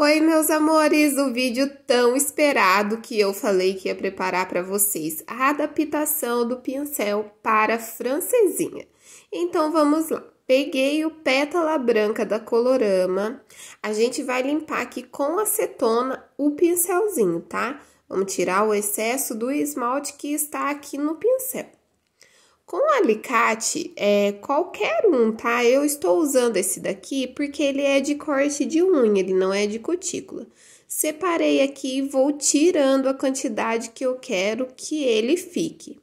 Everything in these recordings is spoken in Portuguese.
Oi, meus amores! O vídeo tão esperado que eu falei que ia preparar para vocês, a adaptação do pincel para francesinha. Então, vamos lá. Peguei o pétala branca da Colorama, a gente vai limpar aqui com acetona o pincelzinho, tá? Vamos tirar o excesso do esmalte que está aqui no pincel. Com alicate, é qualquer um, tá? Eu estou usando esse daqui porque ele é de corte de unha, ele não é de cutícula. Separei aqui e vou tirando a quantidade que eu quero que ele fique.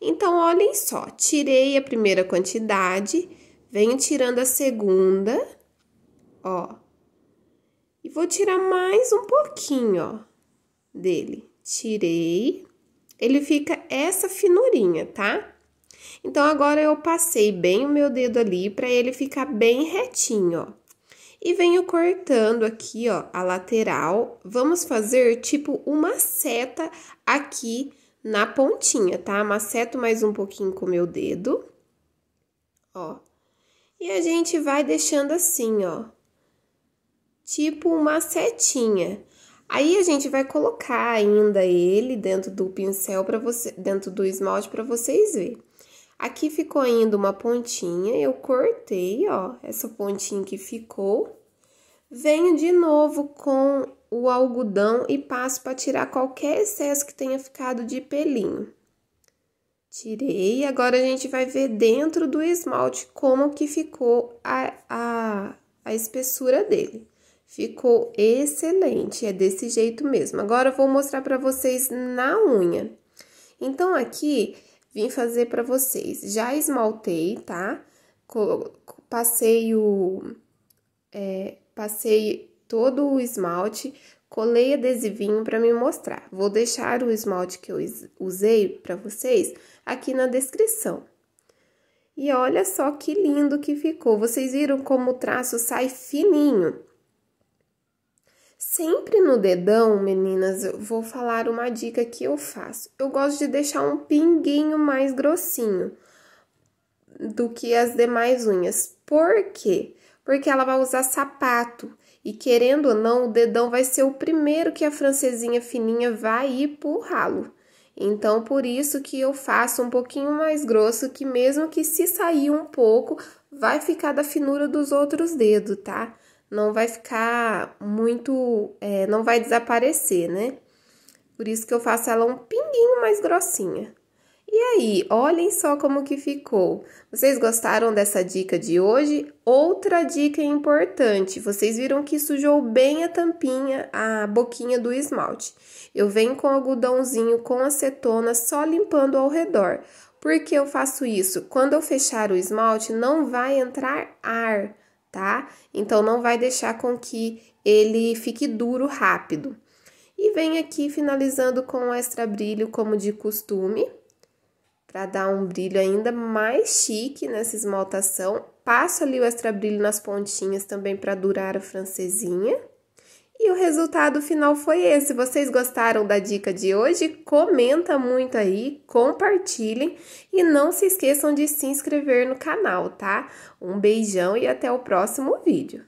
Então, olhem só, tirei a primeira quantidade, venho tirando a segunda, ó. E vou tirar mais um pouquinho, ó, dele. Tirei. Ele fica essa finurinha, tá? Então, agora eu passei bem o meu dedo ali para ele ficar bem retinho, ó. E venho cortando aqui, ó, a lateral. Vamos fazer tipo uma seta aqui na pontinha, tá? Maceto mais um pouquinho com o meu dedo, ó. E a gente vai deixando assim, ó. Tipo uma setinha. Aí a gente vai colocar ainda ele dentro do pincel para você, dentro do esmalte para vocês verem. Aqui ficou ainda uma pontinha, eu cortei, ó, essa pontinha que ficou. Venho de novo com o algodão e passo para tirar qualquer excesso que tenha ficado de pelinho. Tirei, agora a gente vai ver dentro do esmalte como que ficou a, a, a espessura dele. Ficou excelente, é desse jeito mesmo. Agora eu vou mostrar para vocês na unha. Então, aqui vim fazer para vocês. Já esmaltei, tá? Passei o... É, passei todo o esmalte, colei adesivinho para me mostrar. Vou deixar o esmalte que eu usei para vocês aqui na descrição. E olha só que lindo que ficou. Vocês viram como o traço sai fininho? Sempre no dedão, meninas, eu vou falar uma dica que eu faço. Eu gosto de deixar um pinguinho mais grossinho do que as demais unhas. Por quê? Porque ela vai usar sapato. E querendo ou não, o dedão vai ser o primeiro que a francesinha fininha vai ir pro ralo. Então, por isso que eu faço um pouquinho mais grosso, que mesmo que se sair um pouco, vai ficar da finura dos outros dedos, tá? Não vai ficar muito, é, não vai desaparecer, né? Por isso que eu faço ela um pinguinho mais grossinha. E aí, olhem só como que ficou. Vocês gostaram dessa dica de hoje? Outra dica importante, vocês viram que sujou bem a tampinha, a boquinha do esmalte. Eu venho com algodãozinho com acetona só limpando ao redor. Por que eu faço isso? Quando eu fechar o esmalte, não vai entrar ar tá? Então, não vai deixar com que ele fique duro rápido. E vem aqui finalizando com o extra brilho, como de costume, para dar um brilho ainda mais chique nessa esmaltação. Passo ali o extra brilho nas pontinhas também para durar a francesinha. E o resultado final foi esse. Vocês gostaram da dica de hoje? Comenta muito aí, compartilhem e não se esqueçam de se inscrever no canal, tá? Um beijão e até o próximo vídeo.